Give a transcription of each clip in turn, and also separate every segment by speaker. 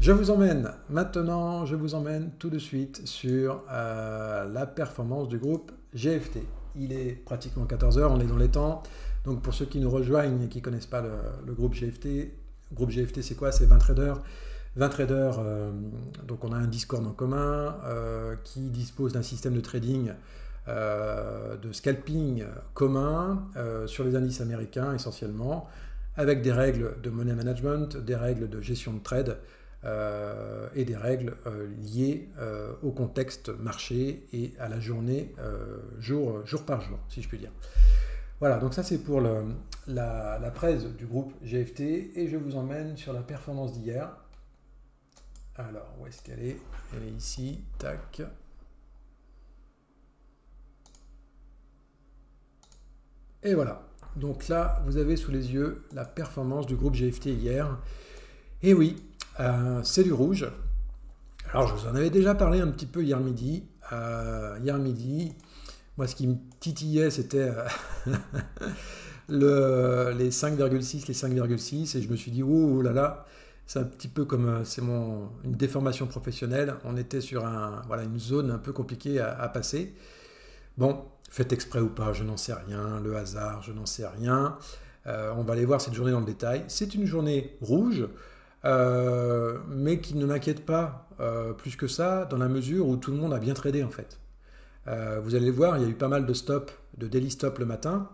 Speaker 1: Je vous emmène maintenant, je vous emmène tout de suite sur euh, la performance du groupe GFT. Il est pratiquement 14h, on est dans les temps. Donc pour ceux qui nous rejoignent et qui ne connaissent pas le, groupe GFT, groupe GFT c'est quoi? C'est 20 traders. 20 traders, euh, donc on a un Discord en commun euh, qui dispose d'un système de trading, de scalping commun sur les indices américains essentiellement, avec des règles de money management, des règles de gestion de trade et des règles euh, liées euh, au contexte marché et à la journée jour, jour par jour, si je puis dire. Voilà, donc ça c'est pour la, la, presse du groupe GFT et je vous emmène sur la performance d'hier. Alors, où est-ce qu'elle est? Elle est ici, tac. Et voilà. Donc là, vous avez sous les yeux la performance du groupe GFT hier. Et oui, euh, c'est du rouge. Alors, je vous en avais déjà parlé un petit peu hier midi. Euh, hier midi, moi, ce qui me titillait, c'était euh, les 5,6, les 5,6. Et je me suis dit, oh, là là, c'est un petit peu comme c'est mon une déformation professionnelle. On était sur une zone un peu compliquée à, passer. Bon, faites exprès ou pas, je n'en sais rien. Le hasard, je n'en sais rien. on va aller voir cette journée dans le détail. C'est une journée rouge. Euh, mais qui ne m'inquiète pas euh, plus que ça, dans la mesure où tout le monde a bien tradé en fait. Euh, vous allez voir, il y a eu pas mal de stops, de daily stop le matin,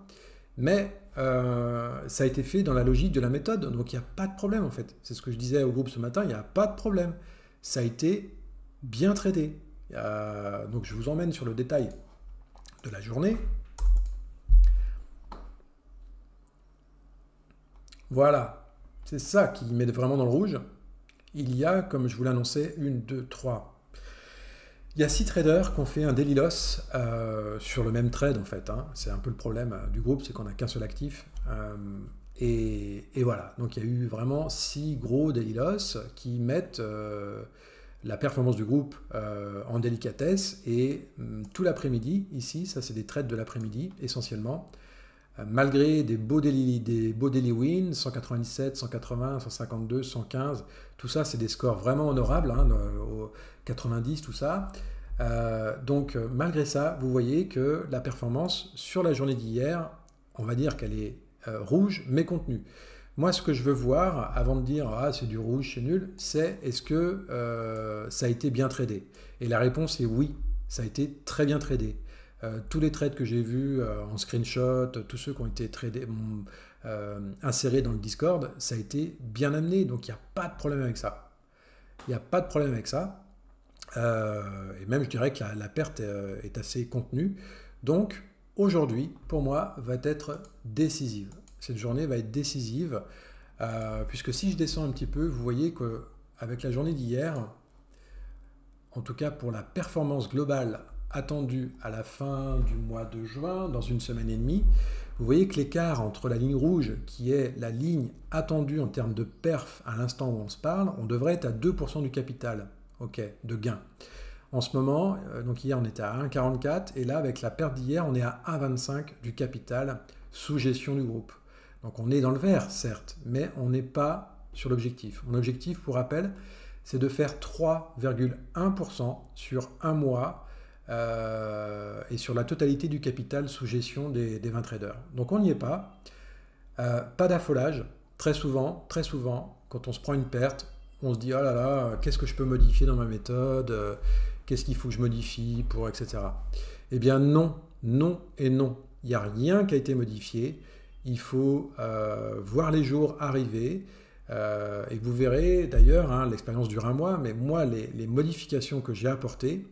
Speaker 1: mais ça a été fait dans la logique de la méthode, donc il n'y a pas de problème en fait. C'est ce que je disais au groupe ce matin, il n'y a pas de problème. Ça a été bien tradé. donc je vous emmène sur le détail de la journée. Voilà, c'est ça qui met vraiment dans le rouge. Il y a, comme je vous l'annonçais, une, deux, trois. Il y a six traders qui ont fait un daily loss euh, sur le même trade en fait. Hein. C'est un peu le problème euh, du groupe, c'est qu'on n'a qu'un seul actif. Euh, et, voilà, donc il y a eu vraiment six gros daily loss qui mettent la performance du groupe en délicatesse. Et hum, tout l'après-midi, ici, ça c'est des trades de l'après-midi essentiellement, malgré des beaux daily, des beaux daily wins, 197, 180, 152, 115, tout ça, c'est des scores vraiment honorables, hein, 90, tout ça. Euh, donc, euh, malgré ça, vous voyez que la performance sur la journée d'hier, on va dire qu'elle est rouge, mais contenue. Moi, ce que je veux voir, avant de dire ah c'est du rouge, c'est nul, c'est est-ce que ça a été bien tradé? Et la réponse est oui, ça a été très bien tradé. Euh, tous les trades que j'ai vus euh, en screenshot, tous ceux qui ont été euh, insérés dans le Discord, ça a été bien amené. Donc il n'y a pas de problème avec ça. Il n'y a pas de problème avec ça. et même je dirais que la, perte est, assez contenue. Donc aujourd'hui, pour moi, va être décisive. Cette journée va être décisive. puisque si je descends un petit peu, vous voyez qu'avec la journée d'hier, en tout cas pour la performance globale attendu à la fin du mois de juin, dans une semaine et demie, vous voyez que l'écart entre la ligne rouge, qui est la ligne attendue en termes de perf à l'instant où on se parle, on devrait être à 2% du capital, ok, de gain. En ce moment, euh, donc hier on était à 1,44 et là avec la perte d'hier on est à 1,25 du capital sous gestion du groupe. Donc on est dans le vert certes, mais on n'est pas sur l'objectif. Mon objectif, pour rappel, c'est de faire 3,1% sur un mois euh, et sur la totalité du capital sous gestion des, 20 traders. Donc on n'y est pas. Euh, pas d'affolage. Très souvent, très souvent, quand on se prend une perte, on se dit oh là là, qu'est-ce que je peux modifier dans ma méthode? Euh, Qu'est-ce qu'il faut que je modifie pour etc. Eh bien non, non et non. Il n'y a rien qui a été modifié. Il faut voir les jours arriver. et vous verrez d'ailleurs, hein, l'expérience dure un mois, mais moi, les, les modifications que j'ai apportées,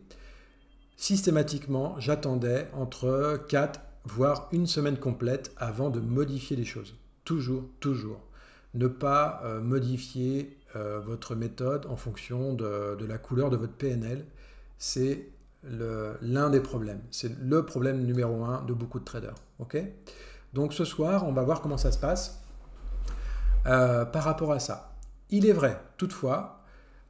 Speaker 1: systématiquement, j'attendais entre 4 voire une semaine complète avant de modifier les choses. Toujours, toujours. Ne pas euh, modifier euh, votre méthode en fonction de, la couleur de votre PNL, c'est l'un des problèmes. C'est le problème numéro un de beaucoup de traders. ok? Donc ce soir, on va voir comment ça se passe euh, par rapport à ça. Il est vrai, toutefois,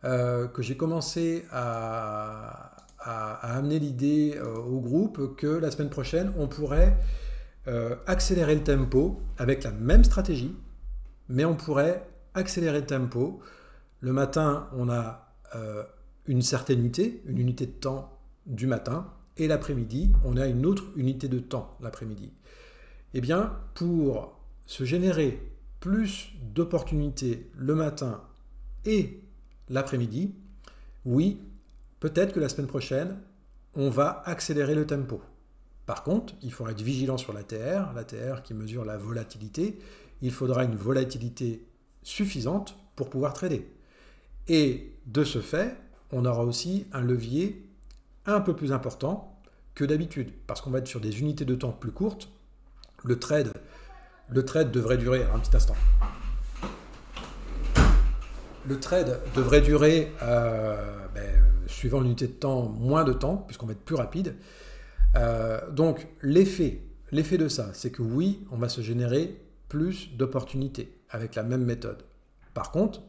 Speaker 1: que j'ai commencé à, a, amené l'idée euh, au groupe que la semaine prochaine, on pourrait euh, accélérer le tempo avec la même stratégie, mais on pourrait accélérer le tempo Le matin, on a une certaine unité, une unité de temps du matin, et l'après-midi, on a une autre unité de temps l'après-midi. Eh bien, pour se générer plus d'opportunités le matin et l'après-midi, oui, peut-être que la semaine prochaine, on va accélérer le tempo. Par contre, il faudra être vigilant sur la TR, la TR qui mesure la volatilité. Il faudra une volatilité suffisante pour pouvoir trader. Et de ce fait, on aura aussi un levier un peu plus important que d'habitude, parce qu'on va être sur des unités de temps plus courtes. Le trade, le trade devrait durer, un petit instant. Le trade devrait durer, euh, ben, suivant l'unité de temps, moins de temps, puisqu'on va être plus rapide. Euh, donc l'effet, l'effet de ça, c'est que oui, on va se générer plus d'opportunités avec la même méthode. Par contre,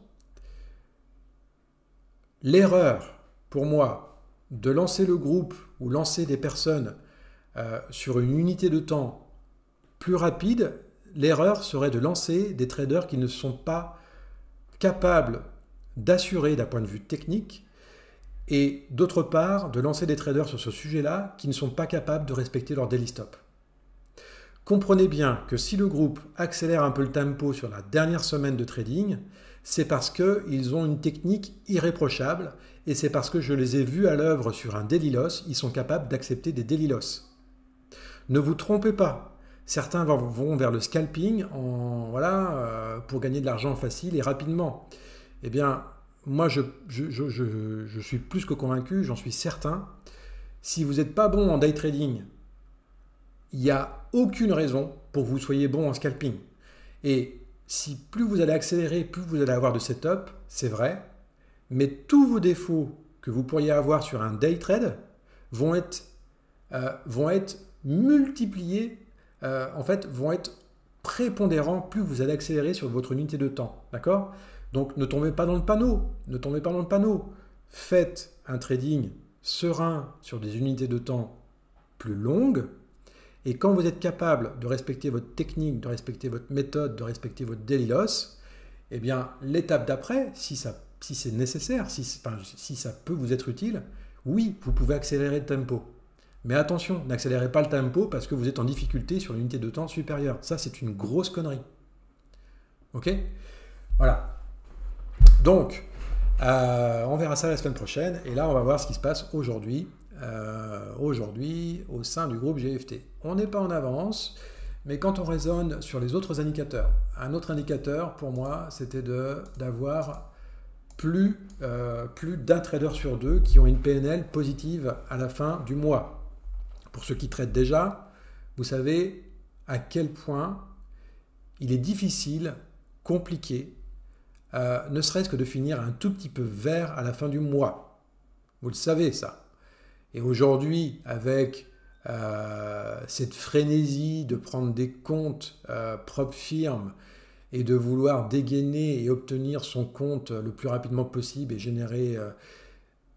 Speaker 1: l'erreur pour moi de lancer le groupe ou lancer des personnes euh, sur une unité de temps plus rapide, l'erreur serait de lancer des traders qui ne sont pas capables d'assurer d'un point de vue technique et d'autre part de lancer des traders sur ce sujet-là qui ne sont pas capables de respecter leur daily stop. Comprenez bien que si le groupe accélère un peu le tempo sur la dernière semaine de trading, c'est parce qu'ils ont une technique irréprochable et c'est parce que je les ai vus à l'œuvre sur un daily loss, ils sont capables d'accepter des daily loss. Ne vous trompez pas, certains vont vers le scalping voilà, euh, pour gagner de l'argent facile et rapidement. Eh bien, moi, je, suis plus que convaincu, j'en suis certain. Si vous n'êtes pas bon en day trading, il n'y a aucune raison pour que vous soyez bon en scalping. Et si plus vous allez accélérer, plus vous allez avoir de setup, c'est vrai, mais tous vos défauts que vous pourriez avoir sur un day trade vont être, euh, multipliés, euh, en fait, vont être prépondérants plus vous allez accélérer sur votre unité de temps. D'accord? Donc ne tombez pas dans le panneau, ne tombez pas dans le panneau. Faites un trading serein sur des unités de temps plus longues. Et quand vous êtes capable de respecter votre technique, de respecter votre méthode, de respecter votre daily loss, eh bien l'étape d'après, si, si c'est nécessaire, si, si ça peut vous être utile, oui, vous pouvez accélérer le tempo. Mais attention, n'accélérez pas le tempo parce que vous êtes en difficulté sur l'unité de temps supérieure. Ça, c'est une grosse connerie. Ok? Voilà. Donc, euh, on verra ça la semaine prochaine. Et là, on va voir ce qui se passe aujourd'hui. Euh, aujourd'hui, au sein du groupe GFT. On n'est pas en avance, mais quand on raisonne sur les autres indicateurs, un autre indicateur pour moi, c'était d'avoir plus, euh, plus d'un trader sur deux qui ont une PNL positive à la fin du mois. Pour ceux qui traitent déjà, vous savez à quel point il est difficile, compliqué euh, ne serait-ce que de finir un tout petit peu vert à la fin du mois. Vous le savez ça. Et aujourd'hui, avec euh, cette frénésie de prendre des comptes euh, propres firmes et de vouloir dégainer et obtenir son compte le plus rapidement possible et générer...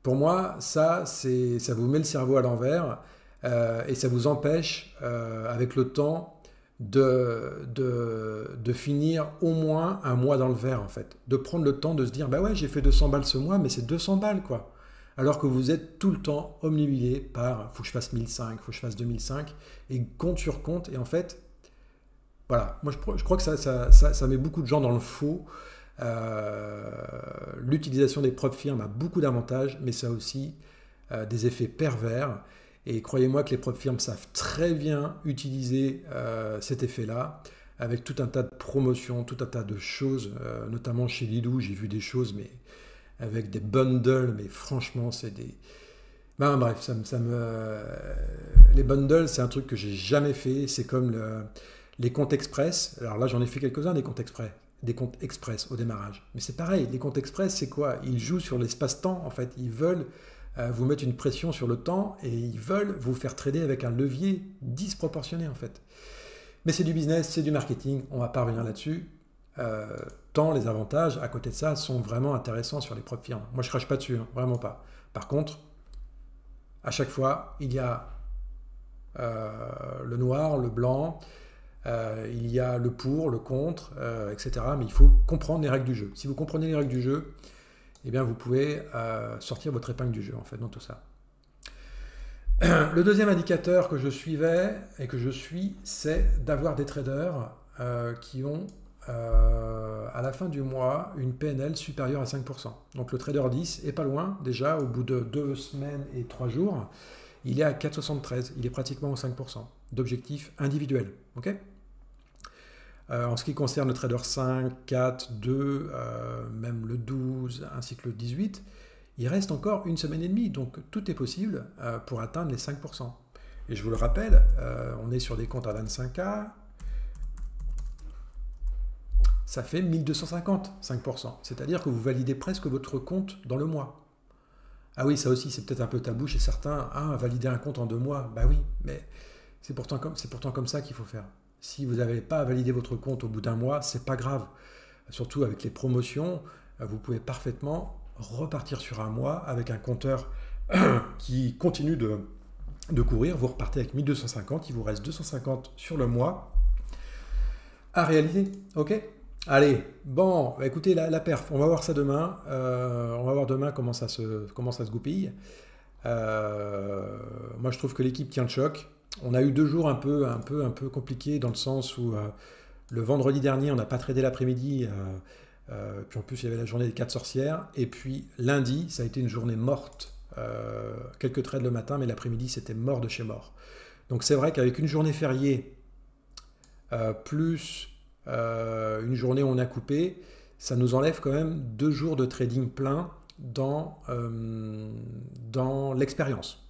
Speaker 1: pour moi, ça, ça vous met le cerveau à l'envers et ça vous empêche, avec le temps, de, de, finir au moins un mois dans le vert, en fait. De prendre le temps de se dire, bah ouais, j'ai fait 200 balles ce mois, mais c'est 200 balles, quoi. Alors que vous êtes tout le temps omnibilé par, faut que je fasse 1005, faut que je fasse 2005, et compte sur compte, et en fait, voilà, moi je, crois que ça, ça, ça, met beaucoup de gens dans le faux. Euh, l'utilisation des propres firmes a beaucoup d'avantages, mais ça a aussi euh, des effets pervers. Et croyez-moi que les propres firmes savent très bien utiliser euh, cet effet-là, avec tout un tas de promotions, tout un tas de choses, euh, notamment chez Lidou, j'ai vu des choses, mais avec des bundles, mais franchement, c'est des... Ben, bref, me... les bundles, c'est un truc que j'ai jamais fait, c'est comme les comptes express. Alors là, j'en ai fait quelques-uns, des comptes express des comptes express au démarrage. Mais c'est pareil, les comptes express, c'est quoi? Ils jouent sur l'espace-temps, en fait. Ils veulent euh, vous mettre une pression sur le temps et ils veulent vous faire trader avec un levier disproportionné en fait. Mais c'est du business, c'est du marketing, on va pas revenir là-dessus. Euh, tant les avantages à côté de ça sont vraiment intéressants sur les propres firmes. Moi je crache pas dessus, hein, vraiment pas. Par contre, à chaque fois, il y a euh, le noir, le blanc, il y a le pour, le contre, etc. Mais il faut comprendre les règles du jeu. Si vous comprenez les règles du jeu, eh bien vous pouvez sortir votre épingle du jeu en fait dans tout ça. Le deuxième indicateur que je suivais et que je suis, c'est d'avoir des traders qui ont à la fin du mois une PNL supérieure à 5%. Donc le trader 10 est pas loin déjà au bout de deux semaines et trois jours il est à 4,73. Il est pratiquement aux 5% d'objectifs individuels. ok? Euh, en ce qui concerne le trader 5, 4, 2, même le 12, ainsi que le 18, il reste encore une semaine et demie. Donc tout est possible euh, pour atteindre les 5%. Et je vous le rappelle, euh, on est sur des comptes à 25K. Ça fait 1250, 5%. C'est-à-dire que vous validez presque votre compte dans le mois. Ah oui, ça aussi, c'est peut-être un peu tabou chez certains. Ah, valider un compte en deux mois. Bah oui, mais c'est pourtant pourtant comme ça qu'il faut faire. Si vous n'avez pas à valider votre compte au bout d'un mois, c'est pas grave. Surtout avec les promotions, vous pouvez parfaitement repartir sur un mois avec un compteur qui continue de, de courir. Vous repartez avec 1250, il vous reste 250 sur le mois à réaliser. Ok? Allez, bon, bah, écoutez, la, perf, on va voir ça demain. Euh, on va voir demain comment ça se, comment ça se goupille. Euh, moi, je trouve que l'équipe tient le choc. On a eu deux jours un peu, un peu, un peu compliqués dans le sens où euh, le vendredi dernier, on n'a pas tradé l'après-midi. puis en plus, il y avait la journée des quatre sorcières. Et puis lundi, ça a été une journée morte. quelques trades le matin, mais l'après-midi, c'était mort de chez mort. Donc c'est vrai qu'avec une journée fériée, plus euh, une journée où on a coupé, ça nous enlève quand même deux jours de trading plein euh, dans l'expérience.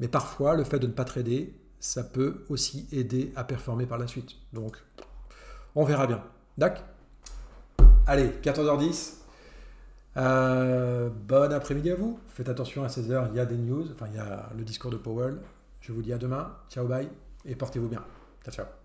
Speaker 1: Mais parfois, le fait de ne pas trader, ça peut aussi aider à performer par la suite. Donc, on verra bien. D'accord Allez, 14h10. Euh, bon après-midi à vous. Faites attention à 16h, il y a des news, enfin il y a le discours de Powell. Je vous dis à demain. Ciao, bye et portez-vous bien. Ciao, ciao.